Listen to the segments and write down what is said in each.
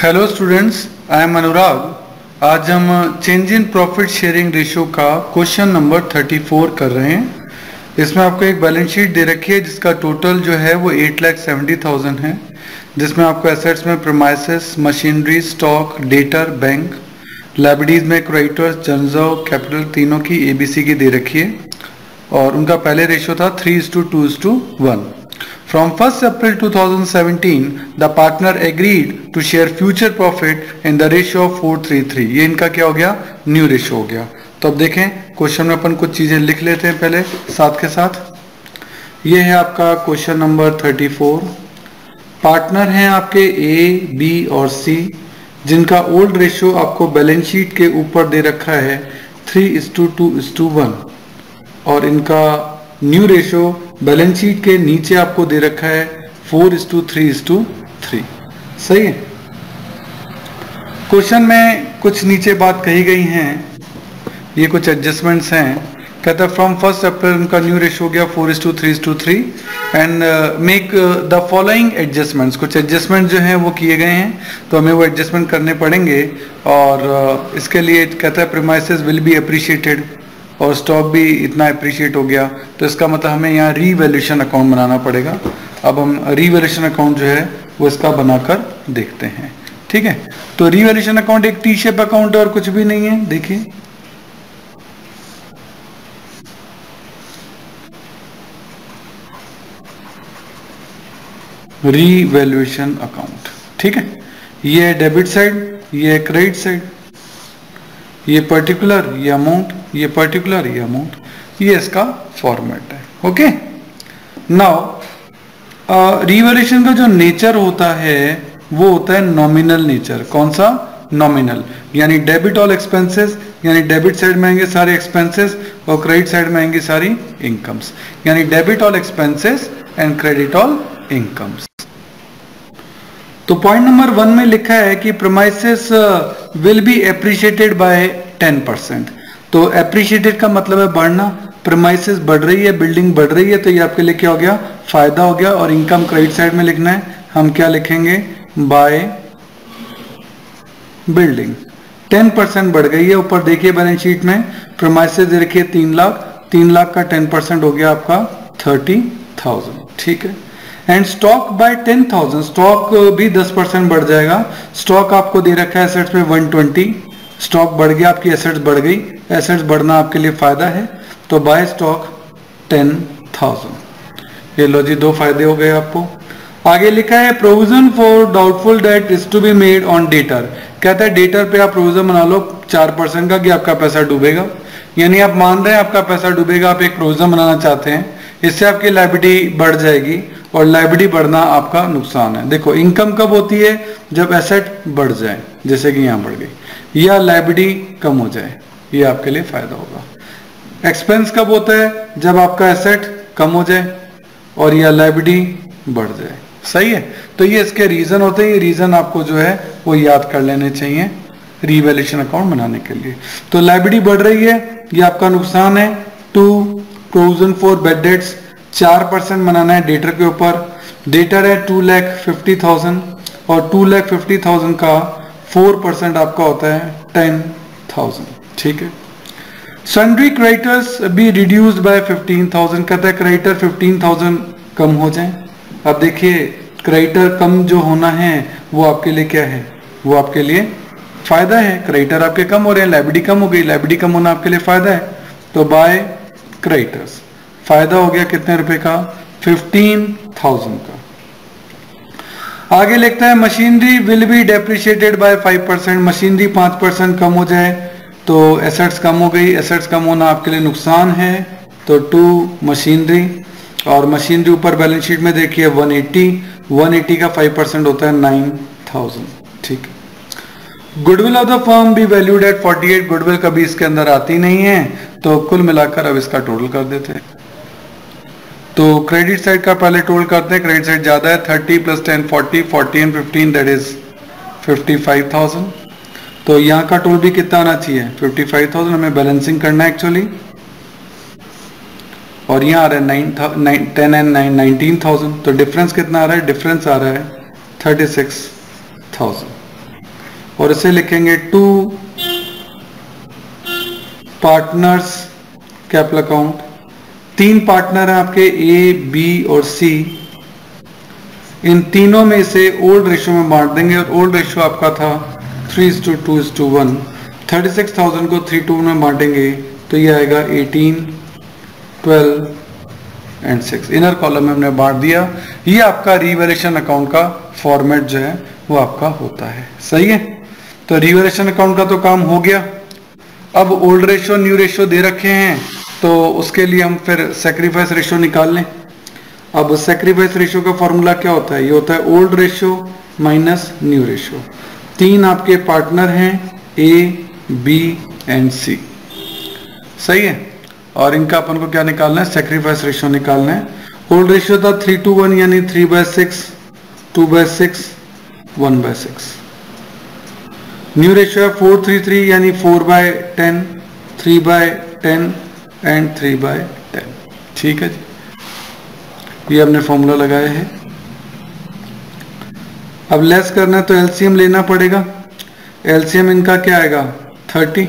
Hello students I am Anurag आज हम change in profit sharing ratio का question number 34 कर रहे हैं। इसमें आपको एक बैलेंस शीट दे रखी है, जिसका टोटल जो है वो एट लाख सेवेंटी थाउज़ेंड है। जिसमें आपको एसेट्स में premises machinery stock debtor bank liabilities में क्रेडिटर्स जनजो कैपिटल तीनों की एबीसी की दे रखी है। और उनका पहले रेशियो था three is to two is to one From 1st April 2017, the partner agreed to share future profit in the ratio of 433. ये इनका क्या हो गया? न्यू रेशियो हो गया। तो अब देखें क्वेश्चन में अपन कुछ चीज़ें लिख लेते हैं पहले साथ के साथ। ये है आपका क्वेश्चन नंबर 34 पार्टनर हैं आपके ए बी और सी जिनका ओल्ड रेशियो आपको बैलेंस शीट के ऊपर दे रखा है three is to two is to one और इनका न्यू रेशो बैलेंस शीट के नीचे आपको दे रखा है four is to three is to three. सही है? क्वेश्चन में कुछ नीचे बात कही गई हैं। ये कुछ एडजस्टमेंट्स हैं। कहता फ्रॉम फ़र्स्ट अप्रैल उनका न्यू रेशियो हो गया four is to three is to three and make the following adjustments कुछ एडजस्टमेंट जो हैं वो किए गए हैं तो हमें वो एडजस्टमेंट करने पड़ेंगे। और uh, इसके लिए कहता है प्रीमाइसिस विल बी अप्रिशिएटेड और स्टॉक भी इतना अप्रिशिएट हो गया। तो इसका मतलब हमें यहाँ रीवैल्यूशन अकाउंट बनाना पड़ेगा। अब हम रीवैल्यूशन अकाउंट जो है, वो इसका बनाकर देखते हैं। ठीक है? तो रीवैल्यूशन अकाउंट एक टी शेप अकाउंट है और कुछ भी नहीं है। देखिए। रीवैल्यूएशन अकाउंट ठीक है? ये डेबिट साइड ये क्रेडिट साइड ये पर्टिकुलर ये अमाउंट ये पर्टिकुलर ये अमाउंट ये इसका फॉर्मेट है ओके नाउ रिवोल्यूशन का जो नेचर होता है, वो होता है नॉमिनल नेचर कौन सा? नॉमिनल यानी डेबिट ऑल एक्सपेंसेस यानी डेबिट साइड में आएँगे सारे एक्सपेंसेस और क्रेडिट साइड में आएँगे सारी इनकम्स यानी debit all expenses and credit all incomes तो पॉइंट नंबर वन में लिखा है कि premises will be appreciated by ten percent तो एप्रिशिएटेड का मतलब है बढ़ना प्रोमाइसिस बढ़ रही है बिल्डिंग बढ़ रही है तो ये आपके लिए क्या हो गया? फ़ायदा हो गया और इनकम क्रेडिट साइड में लिखना है। हम क्या लिखेंगे? बाय बिल्डिंग टेन परसेंट बढ़ गई है, ऊपर देखिए बैलेंस शीट में। प्रोमाइसिस देखिए तीन लाख तीन लाख का टेन परसेंट हो गया आपका थर्टी थाउज़ेंड ठीक है? And stock by ten thousand stock भी दस परसेंट बढ़ जाएगा। स्टॉक आपको दे रखा है एसेट्स में वन ट्वेंटी स्टॉक बढ़ गया, आपकी एसेट्स बढ़ गई। एसेट्स बढ़ना आपके लिए फ़ायदा है। तो बाय स्टॉक टेन थाउज़ेंड ये लो जी, दो फ़ायदे हो गए आपको। आगे लिखा है provision for doubtful debt is to be made on debtor कहता है डेटर पे आप प्रोविज़न बना लो, चार परसेंट का कि आपका पैसा डूबेगा। यानी आप मान रहे हैं, आपका पैसा डूबेगा, आप एक प्रोविज़न बनाना चाहते हैं। इससे आपकी लाइबिलिटी बढ़ जाएगी। और लाइबिलिटी बढ़ना आपका नुकसान है। देखो इनकम कब होती है? जब एसेट बढ़ जाए, जैसे कि यहाँ बढ़ गई। या लाइबिलिटी कम हो जाए, ये आपके लिए फ़ायदा होगा। एक्सपेंस कब होता है? जब आपका एसेट कम हो जाए और या लाइबिलिटी बढ़ जाए। सही है? तो ये इसके रीजन होते हैं। ये रीजन आपको जो है, वो याद कर लेने चाहिए रीवैल्यूशन अकाउंट बनाने के लिए। तो लाइबिलिटी बढ़ रही है, ये आपका नुकसान है। To provision for bad debts चार परसेंट बनाना है डेटर के ऊपर। डेटर है टू लैख फिफ्टी थाउज़ेंड और टू लैख फिफ्टी थाउज़ेंड का फोर परसेंट आपका होता है टेन थाउज़ेंड ठीक है? Sundry creditors be reduced by fifteen thousand कहता है क्रेडिटर फिफ्टीन थाउज़ेंड कम हो जाए। अब देखिए क्रेडिटर कम जो होना है, वो आपके लिए क्या है? वो आपके लिए फ़ायदा है। क्रेडिटर आपके कम हो रहे हैं लाइबिलिटी कम हो गई लाइबिलिटी कम होना आपके लिए फ़ायदा है। तो बाय क्रेडिटर्स फ़ायदा हो गया कितने रुपए का? फिफ्टीन थाउज़ेंड का। आगे लिखता है, machinery will be depreciated by five percent machinery पाँच परसेंट कम हो जाए तो एसेट्स कम हो गई। एसेट्स कम होना आपके लिए नुकसान है। तो टू मशीनरी। और मशीनरी ऊपर बैलेंस शीट में देखिए 180 180 का 5 परसेंट होता है 9000 ठीक goodwill of the firm be valued at 48 goodwill कभी इसके अंदर आती नहीं है। तो कुल मिलाकर अब इसका टोटल कर देते हैं। तो क्रेडिट साइड का पहले टोल करते हैं क्रेडिट साइड ज़्यादा है 30 प्लस 10 40 40 एंड 15 दैट इज़ 55,000 तो यहाँ का टोल भी कितना आना चाहिए? 55,000 हमें बैलेंसिंग करना है एक्चुअली और यहाँ आ रहा है ten and nine nineteen thousand तो डिफरेंस कितना आ रहा है? डिफरेंस आ रहा है थर्टी सिक्स थाउज़ेंड और इसे लिखेंगे टू पार्टनर्स कैपिटल अकाउंट तीन पार्टनर हैं आपके ए बी और सी इन तीनों में से ओल्ड रेशो में बांट देंगे और ओल्ड रेशो आपका था three is to two is to one thirty six thousand को थ्री टू में बांटेंगे तो ये आएगा eighteen twelve and six inner column में हमने बांट दिया। ये आपका रिवेलेशन अकाउंट का फॉर्मेट जो है, वो आपका होता है। सही है? तो रिवेलेशन अकाउंट का तो काम हो गया। अब ओल्ड रेशो न्यू रेशो दे रखे हैं। तो उसके लिए हम फिर सेक्रीफाइस रेशो निकाल लें। अब सेक्रीफाइस रेशो का फॉर्मूला क्या होता है? ये होता है old ratio minus new ratio तीन आपके पार्टनर हैं ए बी एंड सी सही है? और इनका अपन को क्या निकालना है? सेक्रीफाइस रेशियो निकालना है। ओल्ड रेशियो था थ्री टू वन यानी three by six two by six one by six new ratio है फोर थ्री थ्री यानी four by ten three by ten and three by ten ठीक है जी? ये हमने फॉर्मूला लगाया है। अब लेस करना है तो एलसीएम लेना पड़ेगा। एलसीएम इनका क्या आएगा? थर्टी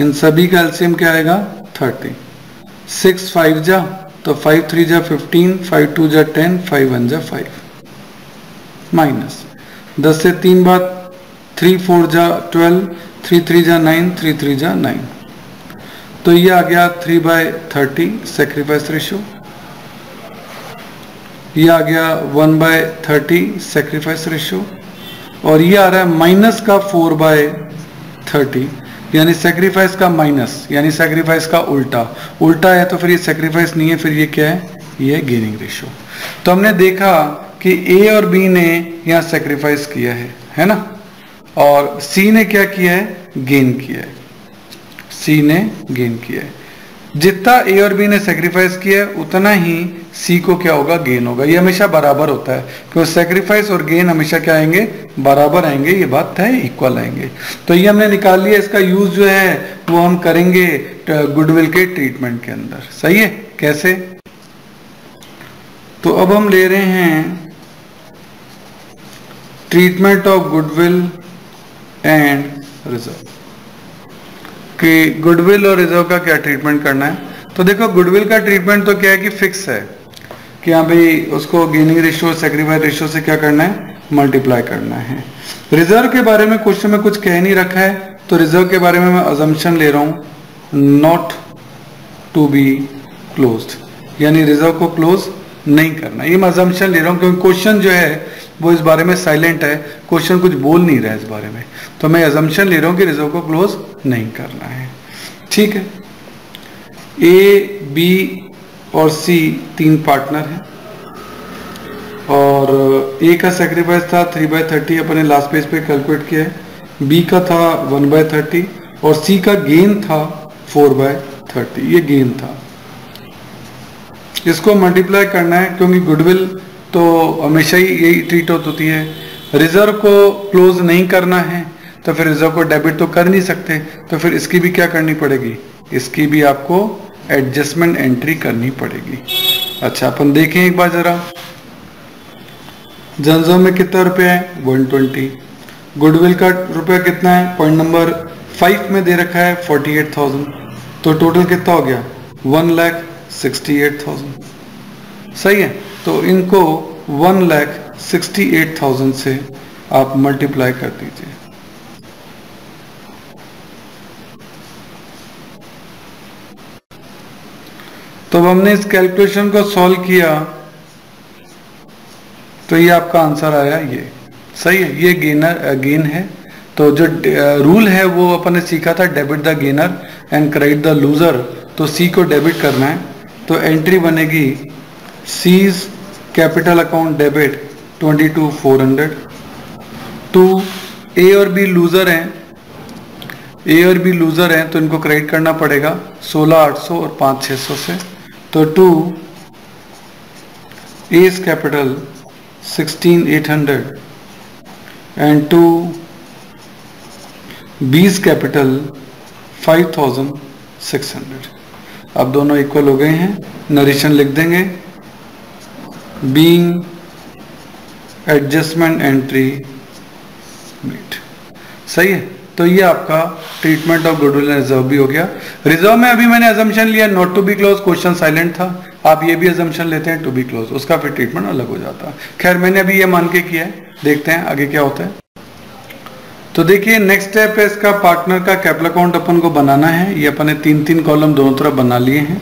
इन सभी का एलसीएम क्या आएगा? थर्टी सिक्स फाइव जा तो फाइव थ्री जा फिफ्टीन फाइव टू जा टेन फाइव वन जा फाइव माइनस दस से तीन बार थ्री फोर जा ट्वेल्व थ्री थ्री जा नाइन थ्री थ्री जा नाइन तो ये आ गया three by thirty sacrifice ratio ये आ गया one by thirty sacrifice ratio और ये आ रहा है माइनस का फोर बाय थर्टी यानी सेक्रीफाइस का माइनस यानी सेक्रीफाइस का उल्टा। उल्टा है तो फिर ये सेक्रीफाइस नहीं है, फिर ये क्या है? ये गेनिंग रेशियो तो हमने देखा कि ए और बी ने यहाँ सेक्रीफाइस किया है है ना? और सी ने क्या किया है? गेन किया है। सी ने गेन किया है। जितना ए और बी ने सेक्रीफाइस किया है, उतना ही सी को क्या होगा? गेन होगा। ये हमेशा बराबर होता है। क्योंकि सेक्रीफाइस और गेन हमेशा क्या आएँगे? बराबर आएँगे। ये बात है इक्वल आएँगे। तो ये हमने निकाल लिया। इसका यूज़ जो है, वो हम करेंगे गुडविल के ट्रीटमेंट के अंदर। सही है? कैसे? तो अब हम ले रहे हैं treatment of goodwill and reserve कि गुडविल और रिज़र्व का क्या ट्रीटमेंट करना है? तो देखो, गुडविल का ट्रीटमेंट तो क्या है कि फिक्स है कि हाँ भाई, उसको गेनिंग रेशियो सेक्रीफाइस रेशियो से क्या करना है? मल्टीप्लाई करना है। रिज़र्व के बारे में क्वेश्चन में कुछ कह नहीं रखा है तो रिज़र्व के बारे में मैं अजम्पन ले रहा हूँ नॉट टू बी क्लोज यानी रिज़र्व को क्लोज नहीं करना। ये मैं अजम्पन ले रहा हूँ क्योंकि क्वेश्चन जो है, वो इस बारे में साइलेंट है। क्वेश्चन कुछ बोल नहीं रहा है इस बारे में। तो मैं एजम्पन ले रहा हूँ कि रिज़र्व को क्लोज नहीं करना है। ठीक है? ए बी और सी तीन पार्टनर हैं। और ए का सेक्रीफाइस था थ्री बाय थर्टी अपने लास्ट पेज पे कैलकुलेट किया है। बी का था वन बाय थर्टी और सी का गेन था फोर बाय थर्टी ये गेन था। इसको मल्टीप्लाई करना है क्योंकि गुडविल तो हमेशा ही यही ट्रीट होती है। रिज़र्व को क्लोज नहीं करना है तो फिर रिज़र्व को डेबिट तो कर नहीं सकते तो फिर इसकी भी क्या करनी पड़ेगी? इसकी भी आपको एडजस्टमेंट एंट्री करनी पड़ेगी। अच्छा अपन देखें एक बार जरा। जनजो में कितना रुपया है? 120 गुडविल का रुपया कितना है? पॉइंट नंबर फाइव में दे रखा है 48,000 तो टोटल कितना हो गया? One lakh sixty eight thousand सही है? तो इनको one lakh sixty eight thousand से आप मल्टीप्लाई कर दीजिए। तो हमने इस कैलकुलेशन को सॉल्व किया। तो ये आपका आंसर आया ये। सही है? ये गेनर गेन है। तो जो रूल है वो अपन ने सीखा था debit the gainer and credit the loser तो सी को डेबिट करना है। तो एंट्री बनेगी C's capital account debit twenty two four hundred to A और बी लूजर हैं. ए और बी लूजर हैं तो इनको क्रेडिट करना पड़ेगा सोलह आठ सौ और पाँच छः सौ से. तो to A's capital sixteen eight hundred and to B's capital five thousand six hundred अब दोनों इक्वल हो गए हैं। नरेशन लिख देंगे। बीइंग एडजस्टमेंट एंट्री मीट सही है? तो ये आपका ट्रीटमेंट ऑफ़ गुडविल रिज़र्व भी हो गया। रिज़र्व में अभी मैंने एजम्पन लिया not to be close question silent था। आप ये भी एजम्पन लेते हैं टू बी क्लोज उसका फिर ट्रीटमेंट अलग हो जाता। है खैर, मैंने अभी ये मान के किया है। देखते हैं आगे क्या होता है। तो देखिए नेक्स्ट स्टेप है इसका पार्टनर का कैपिटल अकाउंट अपन को बनाना है। ये अपन ने तीन तीन कॉलम दोनों तरफ़ बना लिए हैं।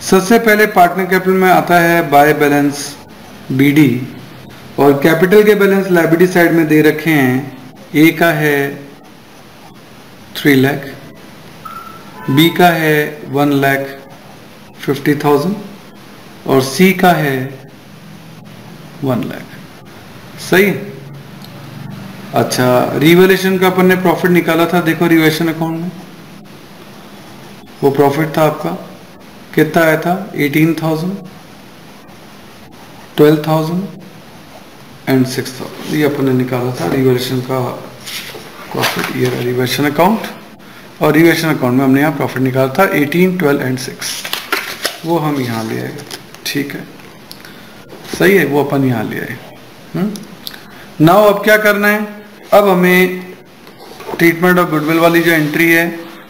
सबसे पहले पार्टनर कैपिटल में आता है बाय बैलेंस बीडी और कैपिटल के बैलेंस लाइबिलिटी साइड में दे रखे हैं। ए का है थ्री लैख बी का है वन लैख फिफ्टी थाउज़ेंड और सी का है वन लैख सही? अच्छा रिवेलेशन का अपन ने प्रॉफिट निकाला था देखो रिवेलेशन अकाउंट में। वो प्रॉफिट था आपका। कितना आया था? Eighteen thousand twelve thousand and six thousand ये अपन ने निकाला था रिवेलेशन का प्रॉफिट ये रिवेशन अकाउंट और रिवेशन अकाउंट में हमने यहाँ प्रॉफिट निकाला था 18, 12 एंड 6 वो हम यहाँ ले आए। ठीक है। सही है वो अपन यहाँ ले आए। Now hmm? अब क्या करना है? अब हमें ट्रीटमेंट ऑफ़ गुडविल वाली जो एंट्री है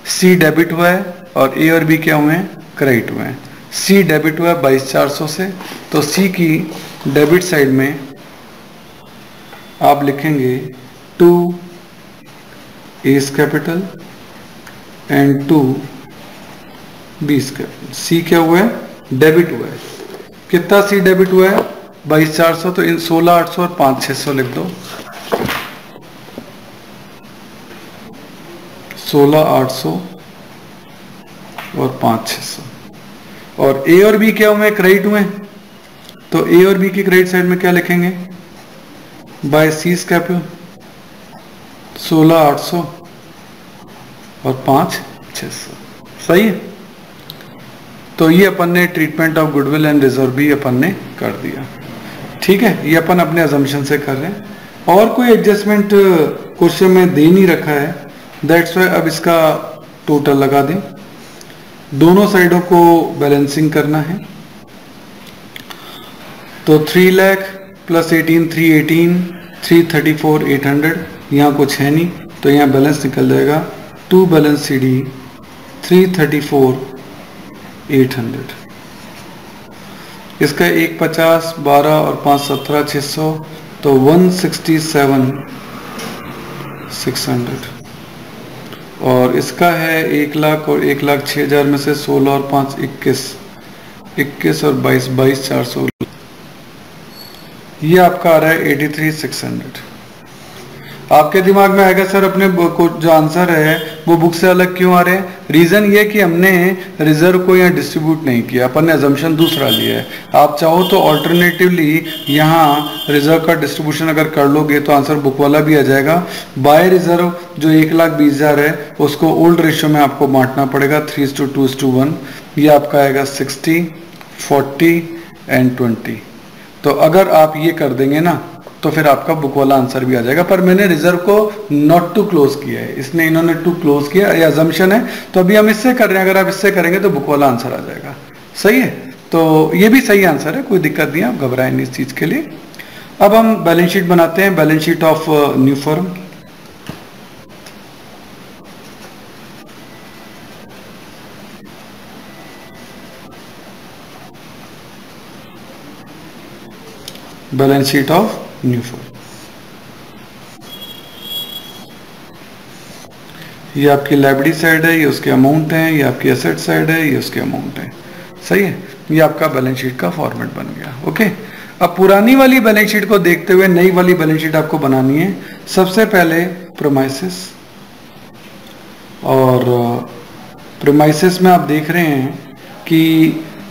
सी डेबिट हुआ है और ए और बी क्या हुए हैं? क्रेडिट हुए हैं। सी डेबिट हुआ है बाईस चार सौ से। तो सी की डेबिट साइड में आप लिखेंगे to A's capital and to B's capital C क्या हुआ है? डेबिट हुआ है। कितना सी डेबिट हुआ है? बाईस चार सौ तो इन सोलह आठ सौ और पाँच छह सौ लिख दो। सोलह, आठ सौ और पाँच, छह सौ। और ए और बी क्या हुए? क्रेडिट हुए। तो ए और बी की क्रेडिट साइड में क्या लिखेंगे? बाय सीस कैपिटल सोलह, आठ सौ और पाँच, छह सौ। सही है? तो ये अपन ने treatment of goodwill and reserve भी अपन ने कर दिया। ठीक है? ये अपन अपने अजम्पन से कर रहे हैं। और कोई एडजस्टमेंट क्वेश्चन में दे नहीं रखा है। दैट्स वाई अब इसका टोटल लगा दें। दोनों साइडों को बैलेंसिंग करना है। तो three lakh plus eighteen three eighteen three thirty four eight hundred यहाँ कुछ है नहीं तो यहाँ बैलेंस निकल जाएगा। To balance C D three thirty four eight hundred इसका एक पचास, बारह और पाँच, सत्रह छः सौ तो one sixty seven six hundred और इसका है एक लाख और एक लाख छः हज़ार में से सोलह और पाँच, इक्कीस। इक्कीस और बाईस बाईस, चार सौ। ये आपका आ रहा है एटी थ्री, सिक्स हंड्रेड। आपके दिमाग में आएगा, सर, अपने जो आंसर है, वो बुक से अलग क्यों आ रहे हैं? रीजन ये कि हमने रिज़र्व को यहाँ डिस्ट्रीब्यूट नहीं किया, अपन ने एजम्पन दूसरा लिया है। आप चाहो तो ऑल्टरनेटिवली यहाँ रिज़र्व का डिस्ट्रीब्यूशन अगर कर लोगे तो आंसर बुक वाला भी आ जाएगा। बाय रिज़र्व जो एक लाख बीस हज़ार है, उसको ओल्ड रेशियो में आपको बांटना पड़ेगा three two two two one ये आपका आएगा सिक्सटी फोर्टी एंड ट्वेंटी तो अगर आप ये कर देंगे ना तो फिर आपका बुक वाला आंसर भी आ जाएगा। पर मैंने रिज़र्व को नॉट टू क्लोज किया है। इसने इन्होंने टू क्लोज किया, ये अजम्पन है। तो अभी हम इससे कर रहे हैं, अगर आप इससे करेंगे तो बुक वाला आंसर आ जाएगा। सही है? तो ये भी सही आंसर है, कोई दिक्कत नहीं आप घबराएँ नहीं इस चीज़ के लिए। अब हम बैलेंस शीट बनाते हैं balance sheet of new firm balance sheet of new ये आपकी लाइब्रेरी साइड है, ये उसके अमाउंट है, ये आपकी एसेट साइड है, ये उसके अमाउंट है। सही है? ये आपका बैलेंस शीट का फॉर्मेट बन गया ओके अब पुरानी वाली बैलेंस शीट को देखते हुए नई वाली बैलेंस शीट आपको बनानी है। सबसे पहले प्रोमाइसिस और प्रोमाइसिस में आप देख रहे हैं कि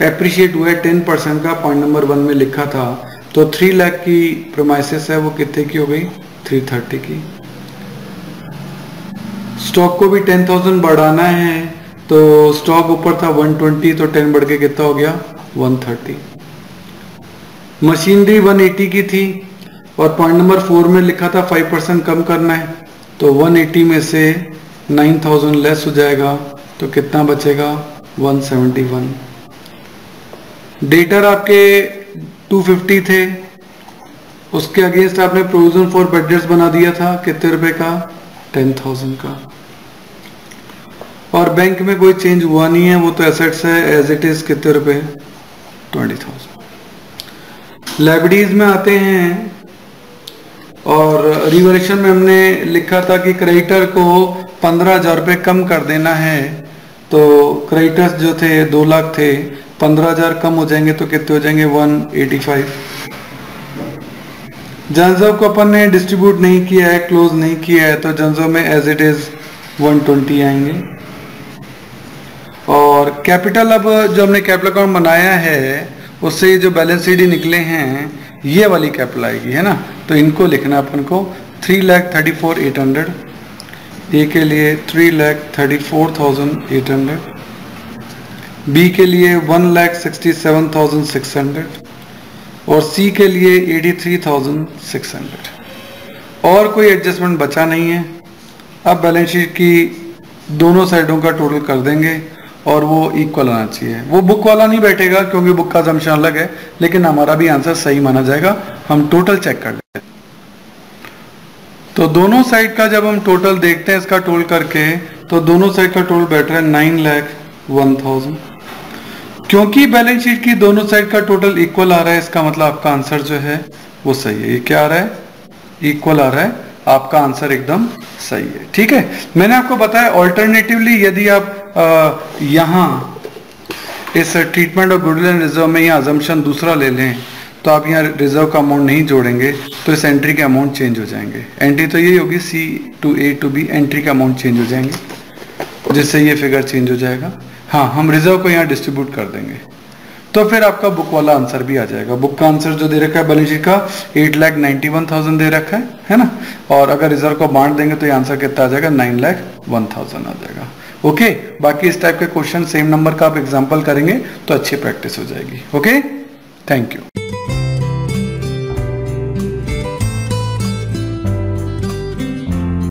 एप्रिशिएट हुआ है टेन परसेंट का पॉइंट नंबर वन में लिखा था। तो थ्री लाख की प्रोमाइसिस है, वो कितने की हो गई? थ्री थर्टी की। स्टॉक को भी टेन थाउज़ेंड बढ़ाना है तो स्टॉक ऊपर था वन ट्वेंटी तो टेन बढ़ के कितना हो गया? One thirty machinery one eighty की थी, और पॉइंट नंबर फोर में लिखा था फाइव परसेंट कम करना है तो वन एटी में से नाइन थाउज़ेंड लेस हो जाएगा तो कितना बचेगा? वन सेवेंटी वन डेटर आपके 250 थे। उसके अगेंस्ट आपने प्रोविज़न फॉर बेडर्स बना दिया था, कितने रुपए का? टेन थाउज़ेंड का। और बैंक में कोई चेंज हुआ नहीं है, वो तो एसेट्स है एज इट इज़ कितने रुपए? ट्वेंटी थाउज़ेंड लाइब्रेरीज में आते हैं, और रिवोल्यूशन में हमने लिखा था कि क्रेडिटर को पंद्रह हज़ार रुपये कम कर देना है। तो क्रेडिटर्स जो थे, दो लाख थे। पंद्रह हज़ार कम हो जाएँगे तो कितने हो जाएँगे? वन एटी फाइव जनजब को अपन ने डिस्ट्रीब्यूट नहीं किया है, क्लोज नहीं किया है तो जनजब में एज इट इज़ 120 आएँगे। और कैपिटल अब जो हमने कैपिटल अकाउंट बनाया है, उससे जो बैलेंस शीट निकले हैं, ये वाली कैपिटल आएगी, है ना? तो इनको लिखना अपन को, three lakh thirty four eight hundred. A के लिए three lakh thirty four thousand eight hundred. B के लिए one lakh sixty seven thousand six hundred और सी के लिए 83,600 और कोई एडजस्टमेंट बचा नहीं है। अब बैलेंस शीट की दोनों साइडों का टोटल कर देंगे और वो इक्वल आना चाहिए। वो बुक वाला नहीं बैठेगा क्योंकि बुक का जमशन अलग है लेकिन हमारा भी आंसर सही माना जाएगा। हम टोटल चेक कर लेते तो दोनों साइड का जब हम टोटल देखते हैं इसका टोल करके तो दोनों साइड का टोल बैठ रहा है नाइन लैख वन थाउज़ेंड क्योंकि बैलेंस शीट की दोनों साइड का टोटल इक्वल आ रहा है, इसका मतलब आपका आंसर जो है, वो सही है। ये क्या आ रहा है? इक्वल आ रहा है। आपका आंसर एकदम सही है। ठीक है? मैंने आपको बताया ऑल्टरनेटिवली यदि आप यहाँ इस treatment of goodwill and reserve में यह अजम्पन दूसरा ले लें तो आप यहाँ रिज़र्व का अमाउंट नहीं जोड़ेंगे तो इस एंट्री के अमाउंट चेंज हो जाएँगे। एंट्री तो यही होगी C to A to B entry का अमाउंट चेंज हो जाएँगे, जिससे ये फिगर चेंज हो जाएगा। हाँ हम रिज़र्व को यहाँ डिस्ट्रीब्यूट कर देंगे। तो फिर आपका बुक वाला आंसर भी आ जाएगा। बुक का आंसर जो दे रखा है बैलेंस शीट का eight lakh ninety one thousand दे रखा है है ना? और अगर रिज़र्व को बांट देंगे तो ये आंसर कितना आ जाएगा? नाइन लैख वन थाउज़ेंड आ जाएगा। ओके बाकी इस टाइप के क्वेश्चन सेम नंबर का आप एग्ज़ाम्पल करेंगे तो अच्छी प्रैक्टिस हो जाएगी। Okay thank you